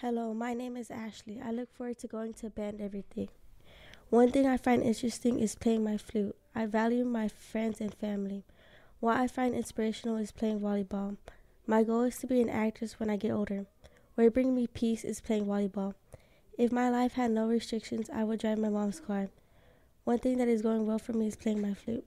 Hello, my name is Ashley. I look forward to going to band every day. One thing I find interesting is playing my flute. I value my friends and family. What I find inspirational is playing volleyball. My goal is to be an actress when I get older. What brings me peace is playing volleyball. If my life had no restrictions, I would drive my mom's car. One thing that is going well for me is playing my flute.